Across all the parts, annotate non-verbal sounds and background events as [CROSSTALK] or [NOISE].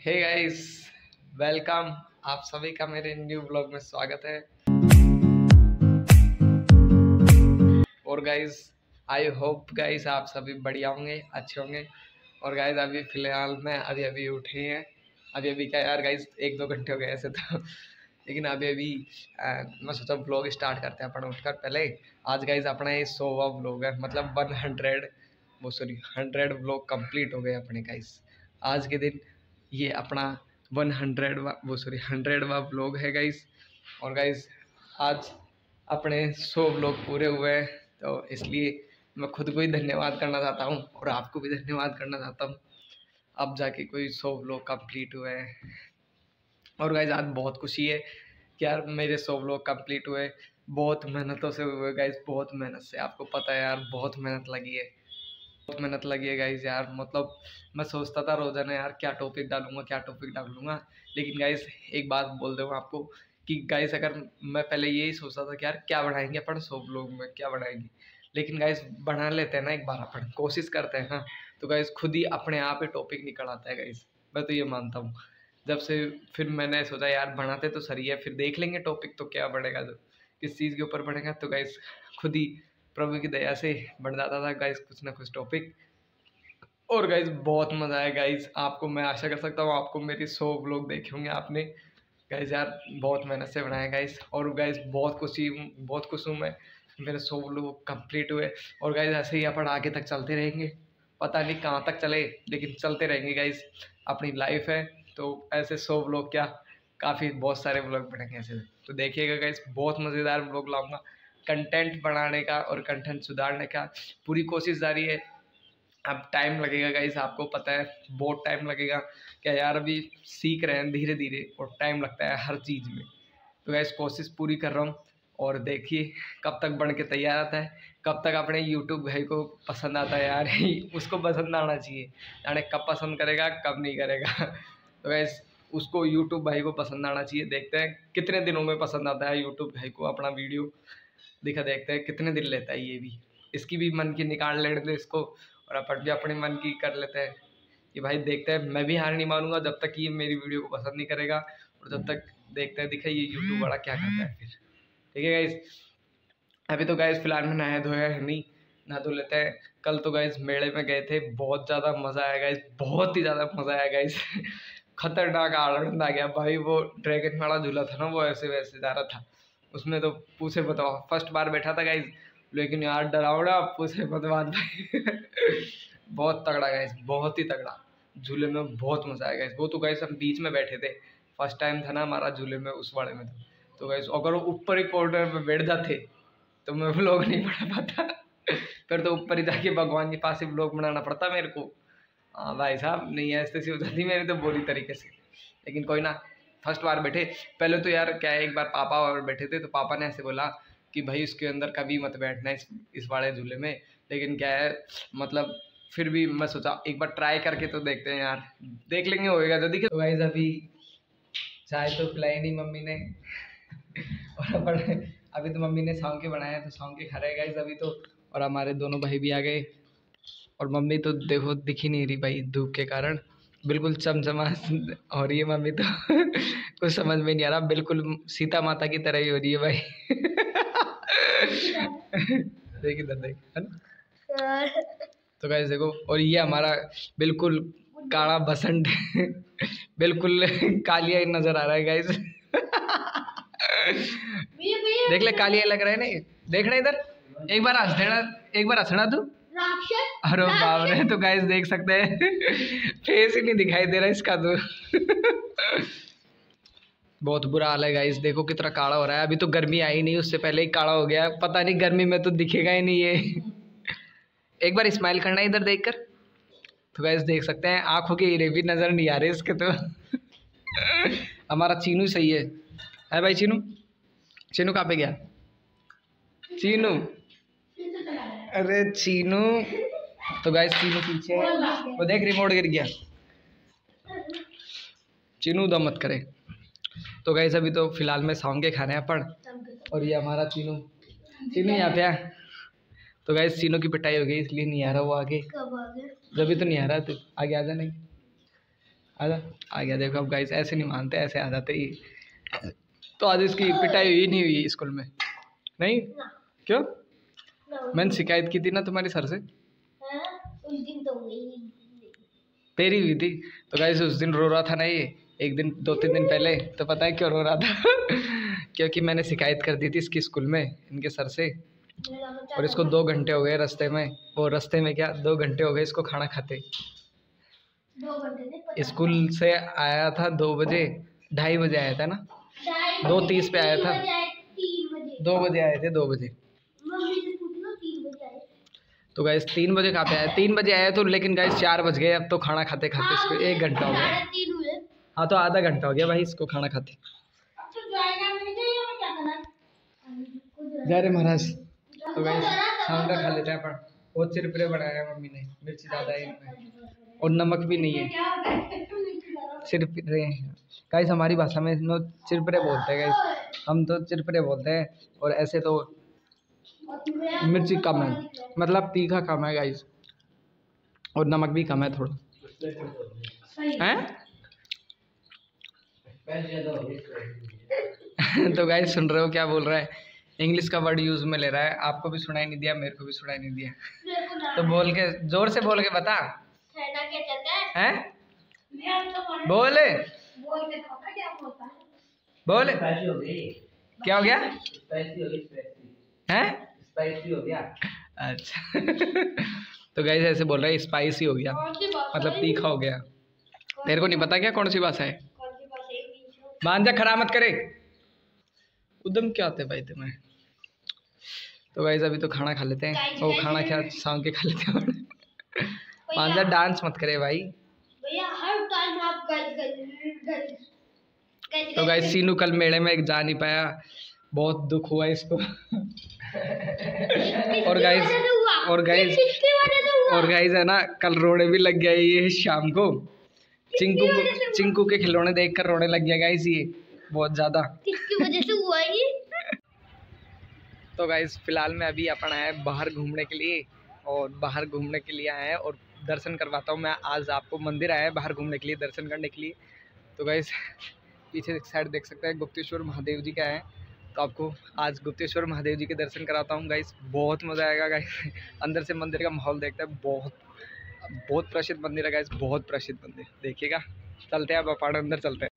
Hey guys welcome आप सभी का मेरे न्यू ब्लॉग में स्वागत है। और गाइस आई होप गाइस आप सभी बढ़िया होंगे अच्छे होंगे। और गाइस अभी फ़िलहाल में अभी अभी उठे हैं। अभी अभी क्या यार गाइस एक दो घंटे हो गए ऐसे तो। लेकिन अभी अभी आ, मैं सोचा ब्लॉग स्टार्ट करते हैं अपन उठकर पहले। आज गाइस अपना ये सोवा ब्लॉग है मतलब वन हंड्रेड वो सॉरी हंड्रेड ब्लॉग कंप्लीट हो गए अपने गाइस आज के दिन ये अपना वन हंड्रेड वो सॉरी हंड्रेड वा ब्लॉग है गाइस और गाइस आज अपने सौ ब्लॉग पूरे हुए हैं तो इसलिए मैं खुद को ही धन्यवाद करना चाहता हूँ और आपको भी धन्यवाद करना चाहता हूँ। अब जाके कोई सौ ब्लॉग कंप्लीट हुए हैं। और गाइज़ आज बहुत खुशी है कि यार मेरे सौ ब्लॉग कंप्लीट हुए बहुत मेहनतों से हुए गाइज़ बहुत मेहनत से। आपको पता है यार, बहुत मेहनत लगी है। बहुत मेहनत लगी है गाइज़ यार। मतलब मैं सोचता था रोज़ाना यार क्या टॉपिक डालूँगा, क्या टॉपिक डालूँगा। लेकिन गाइज़ एक बात बोल दूँ आपको कि गाइज़ अगर मैं पहले यही सोचता था कि यार क्या बढ़ाएँगे अपन सौ ब्लॉग में, क्या बढ़ाएँगे लेकिन गाइज़ बना लेते हैं ना एक बार अपन, कोशिश करते हैं हाँ। तो गाइज़ खुद ही अपने आप ही टॉपिक निकल आता है गाइज़ मैं तो ये मानता हूँ। जब से फिर मैंने सोचा यार बनाते तो सही है, फिर देख लेंगे टॉपिक तो क्या बढ़ेगा किस चीज़ के ऊपर बढ़ेगा तो गाइज़ खुद ही प्रभु की दया से बढ़ जाता था। गाइज़ कुछ ना कुछ टॉपिक और गाइज़ बहुत मज़ा आया। गाइज़ आपको मैं आशा कर सकता हूँ आपको मेरी सौ ब्लॉग देखे होंगे आपने। गाइज़ यार, बहुत मेहनत से बनाया गाइज़ और गाइज़ बहुत खुशी, बहुत खुश हूँ मैं। मेरे सौ ब्लॉग कंप्लीट हुए। और गाइज़ ऐसे ही अपन आगे तक चलते रहेंगे। पता नहीं कहाँ तक चले, लेकिन चलते रहेंगे गाइज़ अपनी लाइफ है तो ऐसे सौ ब्लॉग क्या? काफ़ी बहुत सारे ब्लॉग बनेंगे ऐसे। तो देखिएगा गाइज़ बहुत मज़ेदार ब्लॉग लाऊँगा। कंटेंट बनाने का और कंटेंट सुधारने का पूरी कोशिश जारी है। अब टाइम लगेगा गाइस आपको पता है, बहुत टाइम लगेगा क्या यार अभी सीख रहे हैं धीरे धीरे और टाइम लगता है हर चीज़ में। तो गाइस कोशिश पूरी कर रहा हूँ और देखिए कब तक बन के तैयार आता है, कब तक अपने यूट्यूब भाई को पसंद आता है यार, [LAUGHS] उसको पसंद आना चाहिए। यानी कब पसंद करेगा, कब नहीं करेगा। [LAUGHS] तो गैस उसको यूट्यूब भाई को पसंद आना चाहिए, देखते हैं कितने दिनों में पसंद आता है यूट्यूब भाई को अपना वीडियो दिखा देखते हैं, कितने दिन लेता है ये भी। इसकी भी मन की निकाल लेने दे इसको और अपन भी अपने मन की कर लेते हैं। कि भाई देखते हैं, मैं भी हार नहीं मानूँगा जब तक ये मेरी वीडियो को पसंद नहीं करेगा और जब तक देखते हैं, दिखा ये यूट्यूब वाला क्या करता है फिर। ठीक है गाइज़ अभी तो गाइज़ फ़िलहाल में नहाया धोया है नहीं, नहा धो लेते हैं। कल तो गाइज़ मेले में गए थे, बहुत ज़्यादा मज़ा आया गाइज़ बहुत ही ज़्यादा मज़ा आया गाइज़ [LAUGHS] खतरनाक आनंद आ गया। भाई वो ड्रैगन वाला झूला था ना, वो ऐसे वैसे जा रहा था। उसमें तो पूछे बताओ। फ़र्स्ट बार बैठा था गाइज़ लेकिन यार डरावना पूछे बात भाई। [LAUGHS] बहुत तगड़ा गाइज़ बहुत ही तगड़ा। झूले में बहुत मज़ा आया गाइज़ वो तो गाइज़ हम बीच में बैठे थे। फ़र्स्ट टाइम था ना हमारा झूले में, उस वाले में तो। तो गाइज़ अगर वो ऊपर ही कॉर्नर में बैठ जाते तो मैं ब्लॉग नहीं बना पाता। [LAUGHS] फिर तो ऊपर ही जाके भगवान के पास ही ब्लॉग बनाना पड़ता मेरे को। हाँ भाई साहब, नहीं ऐसे हो जाती मेरी तो बुरी तरीके से। लेकिन कोई ना फ़र्स्ट बार बैठे। पहले तो यार क्या है, एक बार पापा और बैठे थे तो पापा ने ऐसे बोला कि भाई उसके अंदर कभी मत बैठना इस इस वाले झूले में। लेकिन क्या है मतलब फिर भी मैं सोचा, एक बार ट्राई करके तो देखते हैं यार। देख लेंगे, होएगा तो देखिए तो भाई अभी चाय तो पिलाई नहीं मम्मी ने। और अभी तो मम्मी ने सौंग के बनाए तो सौंग के खा रहे गाइज़ अभी तो। और हमारे दोनों भाई भी आ गए। और मम्मी तो देखो, दिख ही नहीं रही भाई धूप के कारण। बिल्कुल चमचमा हो रही है मम्मी तो। [LAUGHS] कुछ समझ में नहीं आ रहा। बिल्कुल सीता माता की तरह ही हो रही है भाई। [LAUGHS] देखिए इधर है ना? तो गाइस देखो, और ये हमारा बिल्कुल काला बसंत, बिल्कुल कालिया नज़र आ रहा है गाइस [LAUGHS] देख ले, कालिया लग रहा है ना देख रहे इधर? एक बार हंस देना, एक बार हंसना तू। अरे बाप रे तो गाइस देख सकते हैं। फेस ही नहीं दिखाई दे रहा इसका तो। बहुत बुरा हाल है गाइस देखो कितना काला हो रहा है। अभी तो गर्मी आई नहीं, उससे पहले ही काला हो गया। पता नहीं गर्मी में तो दिखेगा ही नहीं ये। एक बार स्माइल करना इधर देख कर तो गाइस देख सकते हैं, आँखों के हीरे भी नज़र नहीं आ रहे इसके तो। हमारा चीनू सही है। है भाई चीनू? चीनू कहाँ पे गया? चीनू। अरे चीनू। तो गाइस चीनू पीछे वो देख रिमोट गिर गया। चीनू दम मत करे। तो गाइस अभी तो फ़िलहाल में सॉन्ग के खाने हैं अपन। और ये हमारा चीनू। चीनू यहाँ पे तो गाइस चीनू की पिटाई हो गई, इसलिए नहीं आ रहा वो आगे। जब भी तो नहीं आ रहा तो आगे आ जा नहीं। आजा आ गया देखो अब गाइस ऐसे नहीं मानते, ऐसे आ जाते ही। तो आज इसकी पिटाई हुई नहीं हुई स्कूल में। नहीं? क्यों? मैंने शिकायत की थी ना तुम्हारी सर से। तेरी हुई थी। तो गाइस उस दिन रो रहा था ना ये, एक दिन दो तीन दिन पहले तो पता है क्यों रो रहा था? [LAUGHS] क्योंकि मैंने शिकायत कर दी थी इसकी स्कूल में, इनके सर से। और इसको दो घंटे हो गए रास्ते में। वो रास्ते में क्या, दो घंटे हो गए इसको खाना खाते। स्कूल से आया था दो बजे, ढाई बजे आया था ना? दो तीस पे आया था। दो बजे आए थे, दो बजे मम्मी से पूछ लो तीन बजे आए तो गाइस तीन बजे कहाँ पे आया? तीन बजे आए तो लेकिन गाइस चार बज गए अब तो खाना खाते खाते इसको एक घंटा हो गया। हाँ तो आधा घंटा हो गया भाई इसको खाना खाते। तो जाएगा नहीं जाएगा मैं क्या करना जय रे महाराज। तो गाइस शाम का खा लेते हैं अपन। बहुत चिरपरे बनाया है मम्मी ने मिर्ची ज़्यादा है इनमें। और नमक भी नहीं है। चिरपरे गाइस हमारी भाषा में चिरपरे बोलते हैं गाइस हम तो चिरपरे बोलते हैं और ऐसे तो मिर्ची कम है। मतलब तीखा कम है गाइस और नमक भी कम है थोड़ा। हैं? [LAUGHS] तो गाइस सुन रहे हो क्या बोल रहा है? इंग्लिश का वर्ड यूज़ में ले रहा है। आपको भी सुनाई नहीं दिया, मेरे को भी सुनाई नहीं दिया। तो बोल के, ज़ोर से बोल के बता। हैं? बोल। बोल। क्या हो गया? हैं? स्पाइसी हो गया। अच्छा। [LAUGHS] तो गाइस ऐसे बोल रहा है स्पाइसी हो गया। मतलब तीखा हो गया। तेरे को नहीं पता क्या कौन सी भाषा है? कौन सी बात है? बीच में बांधा खड़ा मत करे। उदम क्या आते भाई तुम्हें? तो गाइस अभी तो खाना खा लेते हैं। वो खाना क्या शाम के खा लेते हैं बांधा डांस मत करे भाई। भैया हर टाइम आप गाइस गाइस गाइस तो गाइस सीनू कल मेले में जा नहीं पाया। बहुत दुख हुआ इसको। और गाइस और गाइस और गाइस है ना कल रोने भी लग गया ये शाम को। चिंकू को चिंकू के खिलौने देखकर रोने लग गया गाइस ये बहुत ज़्यादा। किसकी वजह से हुआ ये? [LAUGHS] तो गाइस फ़िलहाल में अभी अपन हैं बाहर घूमने के लिए और बाहर घूमने के लिए आए हैं और दर्शन करवाता हूँ मैं। आज आपको मंदिर आया है बाहर घूमने के लिए दर्शन करने के लिए। तो गाइस पीछे साइड देख सकते हैं गुप्तेश्वर महादेव जी का है। तो आपको आज गुप्तेश्वर महादेव जी के दर्शन कराता हूँ गाइस बहुत मज़ा आएगा गाइस अंदर से मंदिर का माहौल देखते हैं, बहुत बहुत प्रसिद्ध मंदिर है गाइस बहुत प्रसिद्ध मंदिर. देखिएगा. चलते हैं, अब अपन अंदर चलते हैं.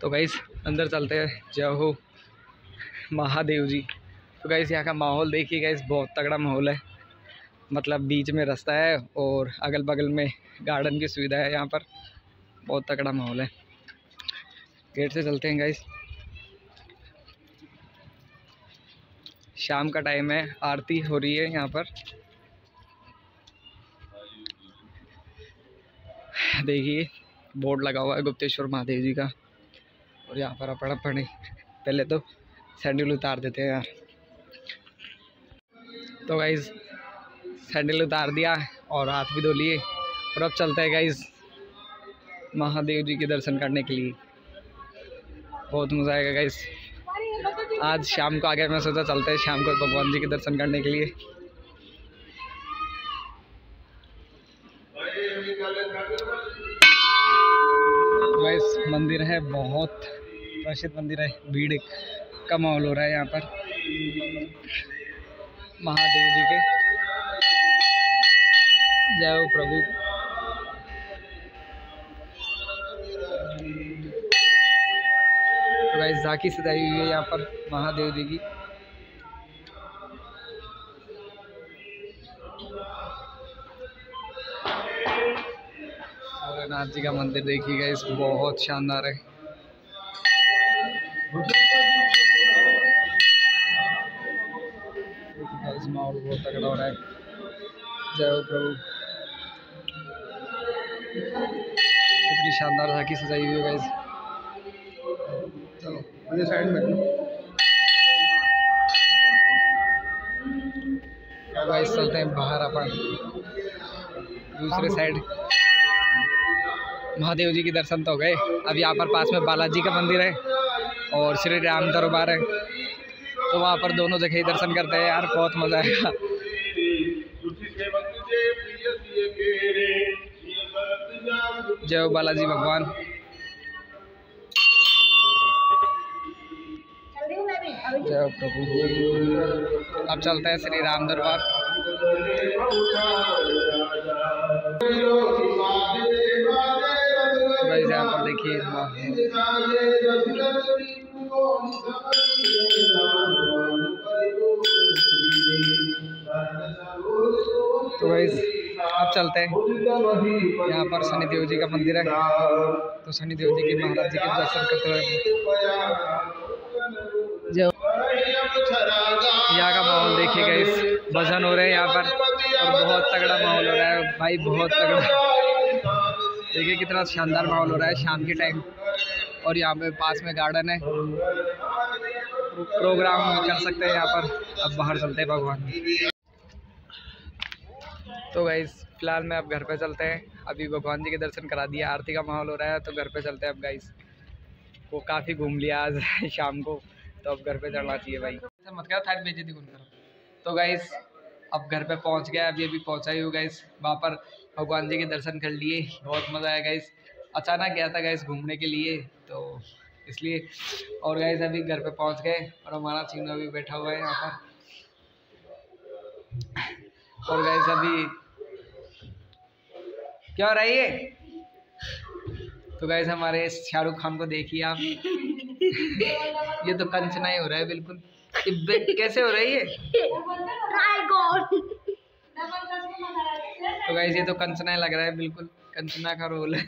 तो गाइस अंदर चलते हैं. जय हो महादेव जी. तो गाइस यहाँ का माहौल देखिए गाइस बहुत तगड़ा माहौल है. मतलब बीच में रास्ता है और अगल बगल में गार्डन की सुविधा है यहाँ पर. बहुत तगड़ा माहौल है. गेट से चलते हैं गाइस शाम का टाइम है, आरती हो रही है यहाँ पर। देखिए, बोर्ड लगा हुआ है गुप्तेश्वर महादेव जी का। और यहाँ पर अपन अपने, पहले तो सैंडल उतार देते हैं यार। तो गाइज़ सैंडल उतार दिया और हाथ भी धो लिए। और अब चलते हैं गाइज़ महादेव जी के दर्शन करने के लिए। बहुत मज़ा आएगा गाइज़ आज शाम को आ गया मैं सोचा चलते हैं शाम को भगवान जी के दर्शन करने के लिए। गाइस मंदिर है, बहुत प्रसिद्ध मंदिर है, भीड़ का माहौल हो रहा है यहाँ पर। महादेव जी के। जय प्रभु। झांकी सजाई हुई है यहाँ पर, महादेव जी की। भोलेनाथ जी का मंदिर देखिएगा इस बहुत शानदार है। माहौल बहुत तगड़ा हो रहा है। जय प्रभु। कितनी शानदार झांकी सजाई हुई है गाइस मुझे साइड में गाइस चलते हैं बाहर अपन? दूसरे साइड महादेव जी के दर्शन तो हो गए। अब यहाँ पर पास में बालाजी का मंदिर है और श्री राम दरबार है। तो वहाँ पर दोनों जगह ही दर्शन करते हैं यार बहुत मज़ा आएगा। जय बालाजी भगवान चल रही हूँ मैं भी अभी जय प्रभु अब चलते हैं श्री राम दरबार। यहाँ पर देखिए तो गाइस अब चलते हैं। यहाँ पर शनि देव जी का मंदिर है। तो शनि देव जी के महाराज जी के दर्शन करते हुए। यहाँ का माहौल देखिए गाइस भजन हो रहे हैं यहाँ पर, और बहुत तगड़ा माहौल हो रहा है, भाई बहुत तगड़ा। देखिए कितना शानदार माहौल हो रहा है शाम के टाइम, और यहाँ पे पास में गार्डन है। प्रोग्राम कर सकते हैं यहाँ पर, अब बाहर चलते हैं भगवान। तो गाइस फ़िलहाल में अब घर पे चलते हैं। अभी भगवान जी के दर्शन करा दिया आरती का माहौल हो रहा है तो घर पे चलते हैं अब गाइस वो काफ़ी घूम लिया आज, [LAUGHS] शाम को तो अब घर पे चलना चाहिए भाई। मत करो थारी बेइज्जती कौन करो तो गाइस अब घर पे पहुँच गया अभी अभी पहुँचा ही हूँ गाइस वहाँ पर भगवान जी के दर्शन कर लिए, बहुत मज़ा आया गाइस अचानक गया था गाइस घूमने के लिए तो इसलिए। और गाइस अभी घर पे पहुँच गए, और हमारा चीनू अभी बैठा हुआ है यहाँ पर। और गाइस अभी क्या हो रहा है ये? तो गाइस हमारे शाहरुख खान को देखिए आप। ये तो कंचना ही हो रहा है, बिल्कुल। कैसे हो रही है? तो गाइस ये तो कंचना ही लग रहा है बिल्कुल कंचना का रोल है।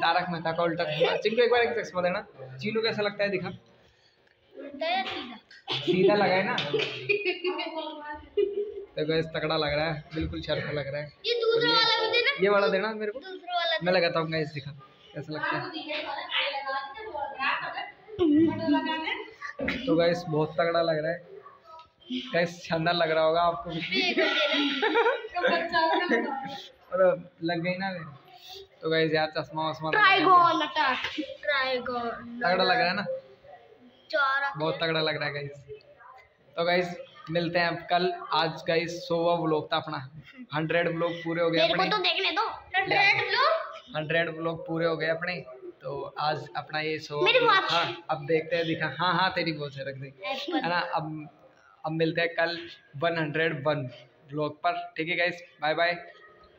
तारक मेहता का उल्टा चश्मा चिंटू एक बार एक चश्मा देना। चीनू कैसा लगता है दिखा। सीधा? लगा है ना? तो गाइस तगड़ा लग रहा है बिल्कुल शर्फा लग रहा है। ये दूसरा वाला भी देना। ये वाला देना मेरे को। वाला मैं लगाता हूँ गाइस दिखा। कैसा लगता है? तो गाइस बहुत तगड़ा लग रहा है। गाइस शानदार लग रहा होगा आपको भी। और लग गई ना? तो गाइस यार चश्मा वश्मा के- तगड़ा लग रहा है ना? बहुत तगड़ा लग रहा है गाइस तो गाइस मिलते हैं कल। आज गाइस सोवा व्लॉग था अपना। हंड्रेड व्लॉग पूरे हो गए अपने। तो देखने दो। रेड ब्लू हंड्रेड व्लॉग पूरे हो गए अपने। तो आज अपना ये watch। हाँ अब देखते हैं दिखा। हाँ हाँ तेरी वॉच रख दे। है ना अब अब मिलते हैं कल वन हंड्रेड वन ब्लॉग पर। ठीक है guys bye bye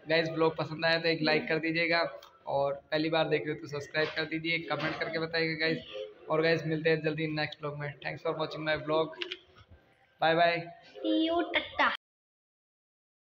guys vlog पसंद आया तो एक लाइक कर दीजिएगा और पहली बार देख रहे हो तो सब्सक्राइब कर दीजिए कमेंट करके बताइएगा गाइस और गाइस मिलते हैं जल्दी नेक्स्ट ब्लॉग में। Thanks for watching my vlog bye bye